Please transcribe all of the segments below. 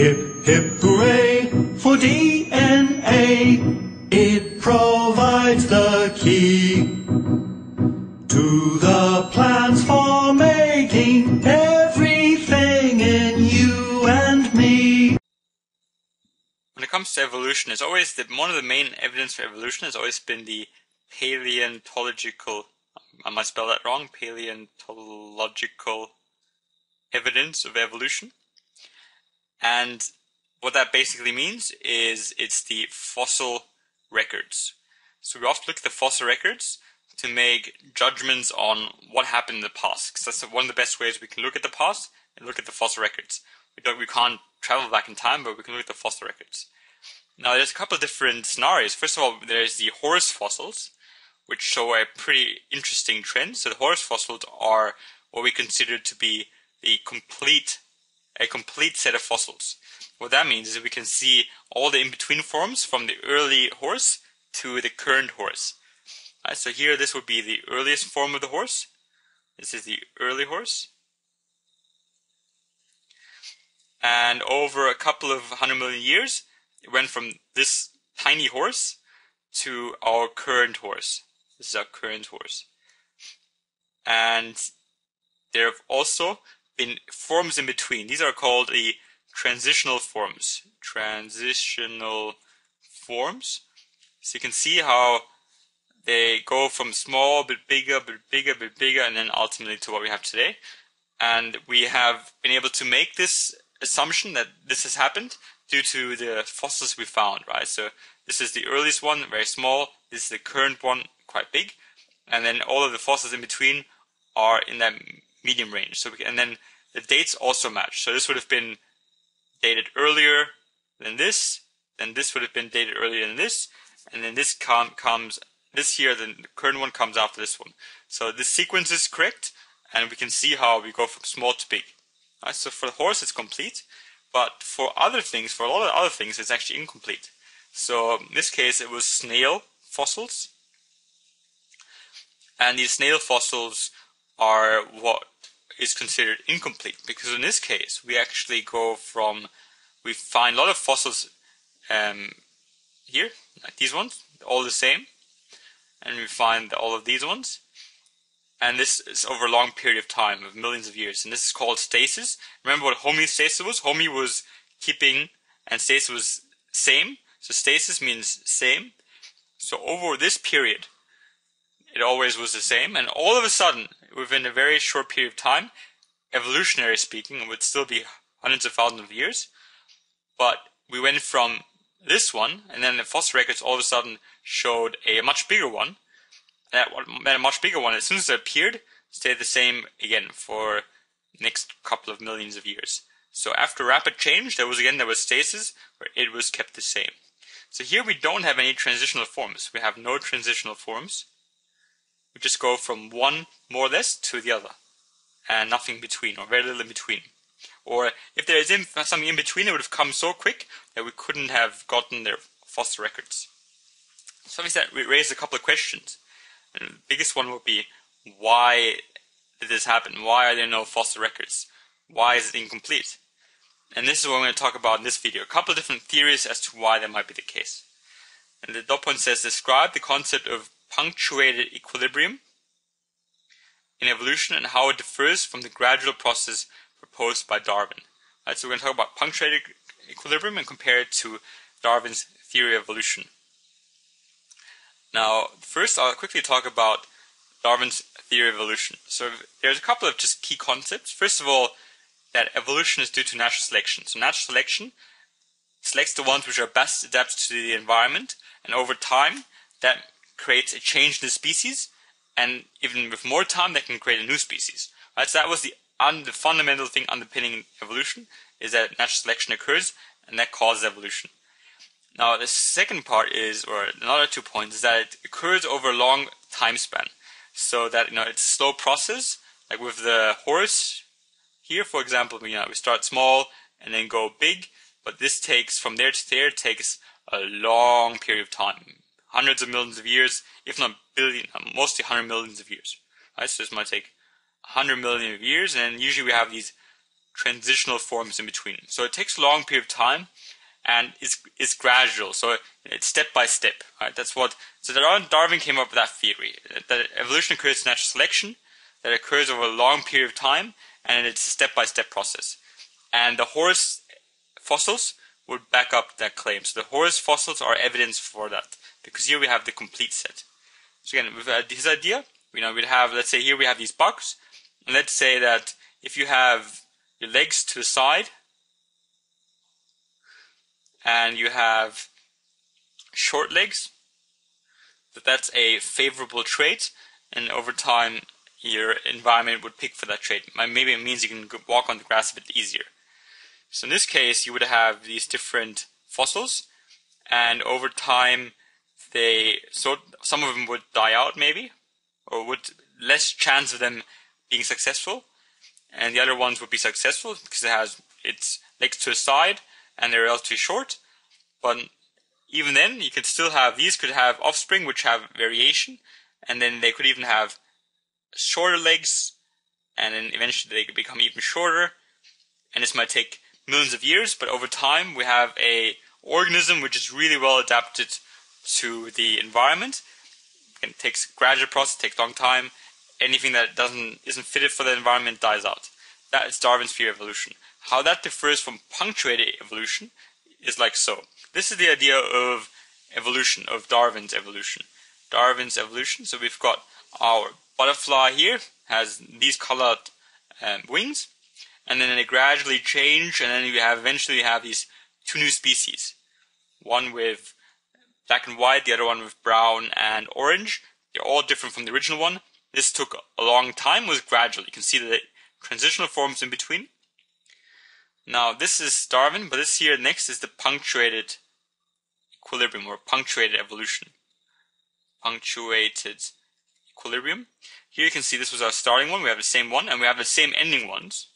Hip, hip, hooray for DNA. It provides the key to the plans for making everything in you and me. When it comes to evolution, it's always the, one of the main evidence for evolution has always been the paleontological, I might spell that wrong, paleontological evidence of evolution. And what that basically means is it's the fossil records. So we often look at the fossil records to make judgments on what happened in the past. Because that's one of the best ways we can look at the past and look at the fossil records. We don't, we can't travel back in time, but we can look at the fossil records. Now, there's a couple of different scenarios. First of all, there's the horse fossils, which show a pretty interesting trend. So the horse fossils are what we consider to be the complete, a complete set of fossils. What that means is that we can see all the in-between forms from the early horse to the current horse. Right, so here this would be the earliest form of the horse. This is the early horse. And over a couple of hundred million years, it went from this tiny horse to our current horse. This is our current horse. And there have also been forms in between. These are called the transitional forms. Transitional forms. So you can see how they go from small, bit bigger, bit bigger, bit bigger, and then ultimately to what we have today. And we have been able to make this assumption that this has happened due to the fossils we found, right? So this is the earliest one, very small. This is the current one, quite big. And then all of the fossils in between are in that medium range. So we, and then the dates also match. So this would have been dated earlier than this, then this would have been dated earlier than this, and then this com- comes this here, then the current one comes after this one. So the sequence is correct, and we can see how we go from small to big. Right, so for the horse, it's complete, but for other things, for a lot of other things, it's actually incomplete. So in this case, it was snail fossils, and these snail fossils are what is considered incomplete because in this case we actually go from we find a lot of fossils um, here like these ones all the same and we find all of these ones. And this is over a long period of time of millions of years and this is called stasis. Remember what homeostasis was? Homo was keeping and stasis was same. So stasis means same. So over this period it always was the same and all of a sudden within a very short period of time, evolutionary speaking, it would still be hundreds of thousands of years. But we went from this one, and then the fossil records all of a sudden showed a much bigger one. That, that a much bigger one, as soon as it appeared, stayed the same again for next couple of millions of years. So after rapid change, there was again there was stasis where it was kept the same. So here we don't have any transitional forms. We have no transitional forms we just go from one more or less to the other, and nothing between, or very little in between. Or if there is in, something in between, it would have come so quick that we couldn't have gotten their fossil records. So that we raise a couple of questions. And the biggest one would be, why did this happen? Why are there no fossil records? Why is it incomplete? And this is what I'm going to talk about in this video. A couple of different theories as to why that might be the case. And the dot point says, describe the concept of punctuated equilibrium in evolution and how it differs from the gradual process proposed by Darwin. So we're going to talk about punctuated equilibrium and compare it to Darwin's theory of evolution. Now, first I'll quickly talk about Darwin's theory of evolution. So there's a couple of just key concepts. First of all, that evolution is due to natural selection. So natural selection selects the ones which are best adapted to the environment, and over time, that creates a change in the species, and even with more time, they can create a new species. Right? So that was the, un- the fundamental thing underpinning evolution, is that natural selection occurs, and that causes evolution. Now, the second part is, or another two points, is that it occurs over a long time span. So that, you know, it's a slow process, like with the horse here, for example, you know, we start small and then go big, but this takes, from there to there, takes a long period of time, hundreds of millions of years, if not billion, mostly hundred millions of years. Right, so this might take hundred million of years, and usually we have these transitional forms in between. So it takes a long period of time and it's, it's gradual. So it's step by step. Right? That's what, so Darwin came up with that theory that evolution occurs natural selection, that occurs over a long period of time, and it's a step by step process. And the horse fossils would back up that claim. So the horse fossils are evidence for that because here we have the complete set. So again, with uh, his idea, you know, we'd have, let's say here we have these bugs, and let's say that if you have your legs to the side, and you have short legs, that that's a favorable trait, and over time your environment would pick for that trait. Maybe it means you can walk on the grass a bit easier. So in this case, you would have these different fossils, and over time, they so some of them would die out maybe, or would less chance of them being successful, and the other ones would be successful because it has its legs to the side and they're relatively short. But even then, you could still have these could have offspring which have variation, and then they could even have shorter legs, and then eventually they could become even shorter. And this might take millions of years, but over time we have a organism which is really well adapted to the environment. It takes gradual process, takes long time. Anything that doesn't isn't fitted for the environment dies out. That is Darwin's theory of evolution. How that differs from punctuated evolution is like so. This is the idea of evolution, of Darwin's evolution. Darwin's evolution. So we've got our butterfly here has these colored um, wings, and then they gradually change, and then we have eventually have these two new species, one with black and white, the other one with brown and orange. They're all different from the original one. This took a long time, was gradual. You can see the transitional forms in between. Now this is Darwin, but this here next is the punctuated equilibrium or punctuated evolution. Punctuated equilibrium. Here you can see this was our starting one. We have the same one, and we have the same ending ones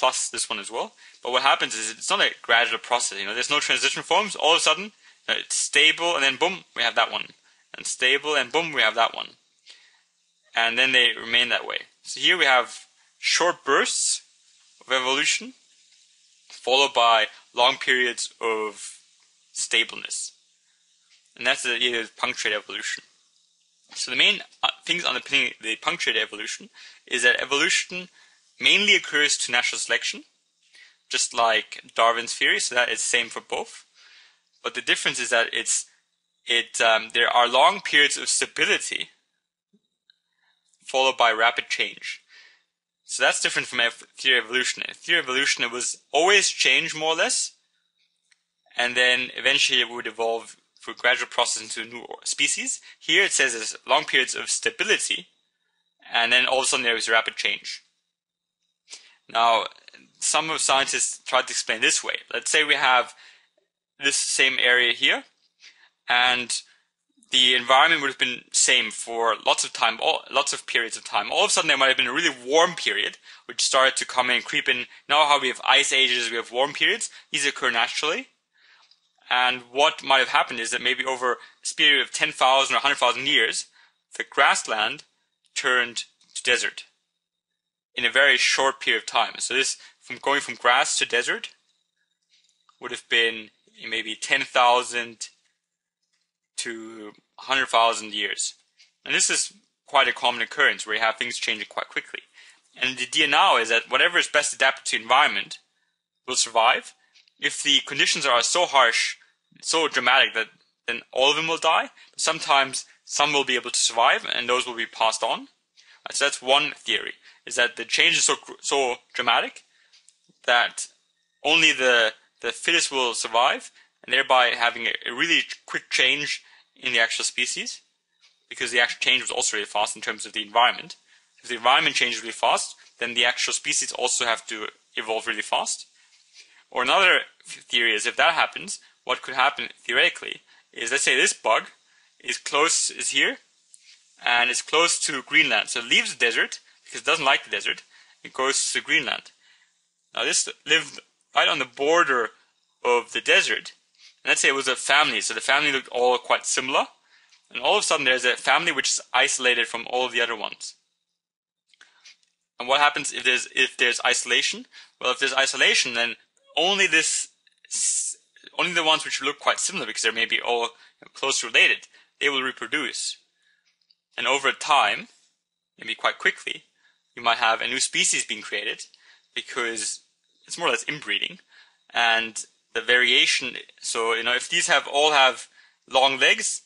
plus this one as well. But what happens is it's not a gradual process. You know, there's no transition forms. All of a sudden, it's stable, and then boom, we have that one, and stable, and boom, we have that one, and then they remain that way. So here we have short bursts of evolution, followed by long periods of stableness, and that's the idea of punctuated evolution. So the main uh, things underpinning the punctuated evolution is that evolution mainly occurs to natural selection, just like Darwin's theory, so that is the same for both. But the difference is that it's it um, there are long periods of stability followed by rapid change. So that's different from theory of evolution. In theory of evolution, it was always change more or less, and then eventually it would evolve through gradual process into a new species. Here it says there's long periods of stability, and then all of a sudden there is rapid change. Now, some of scientists try to explain this way. Let's say we have this same area here, and the environment would have been same for lots of time, all, lots of periods of time. All of a sudden, there might have been a really warm period, which started to come in, creep in. Now, how we have ice ages, we have warm periods. These occur naturally. And what might have happened is that maybe over a period of 10,000 or 100,000 years, the grassland turned to desert in a very short period of time. So this, from going from grass to desert, would have been maybe 10,000 to 100,000 years. And this is quite a common occurrence where you have things changing quite quickly. And the idea now is that whatever is best adapted to environment will survive. If the conditions are so harsh, so dramatic that then all of them will die. But Sometimes some will be able to survive and those will be passed on. So that's one theory is that the change is so so dramatic that only the the fittest will survive, and thereby having a, a really quick change in the actual species, because the actual change was also really fast in terms of the environment. If the environment changes really fast, then the actual species also have to evolve really fast. Or another theory is if that happens, what could happen theoretically is let's say this bug is close is here and it's close to Greenland, so it leaves the desert because it doesn't like the desert. It goes to Greenland. Now this lived right on the border of the desert. And let's say it was a family, so the family looked all quite similar. And all of a sudden there's a family which is isolated from all of the other ones. And what happens if there's if there's isolation? Well, if there's isolation, then only this only the ones which look quite similar because they're maybe all closely related, they will reproduce. And over time, maybe quite quickly, you might have a new species being created because it's more or less inbreeding. And the variation, so, you know, if these have all have long legs,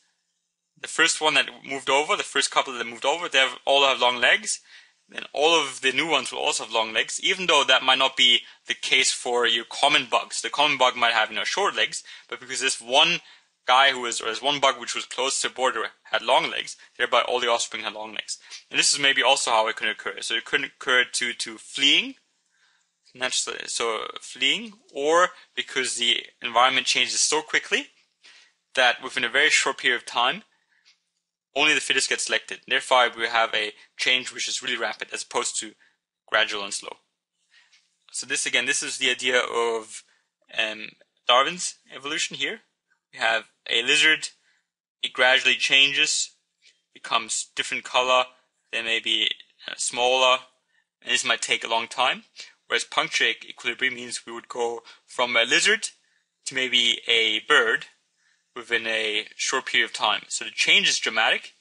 the first one that moved over, the first couple that moved over, they have, all have long legs. Then all of the new ones will also have long legs, even though that might not be the case for your common bugs. The common bug might have, you know, short legs, but because this one guy who was, this one bug which was close to the border had long legs, thereby all the offspring had long legs. And this is maybe also how it could occur. So it could occur due to fleeing, naturally, so fleeing, or because the environment changes so quickly that within a very short period of time, only the fittest get selected. Therefore, we have a change which is really rapid as opposed to gradual and slow. So this again, this is the idea of um, Darwin's evolution here. We have a lizard, it gradually changes, becomes different color, then maybe uh, smaller, and this might take a long time. Whereas punctuate equilibrium means we would go from a lizard to maybe a bird within a short period of time. So the change is dramatic,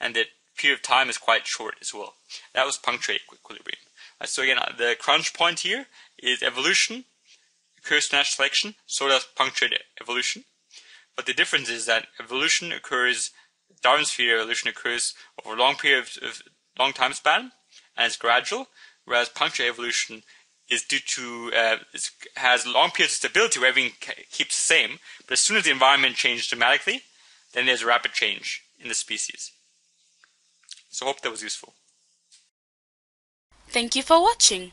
and the period of time is quite short as well. That was punctuate equilibrium. Uh, so again, uh, the crunch point here is evolution occurs natural selection, so does punctuate evolution. But the difference is that evolution occurs, Darwin's theory of evolution occurs over a long period of, long time span, and it's gradual, whereas punctuate evolution is due to uh, has long periods of stability where everything keeps the same. But as soon as the environment changes dramatically, then there's a rapid change in the species. So I hope that was useful. Thank you for watching.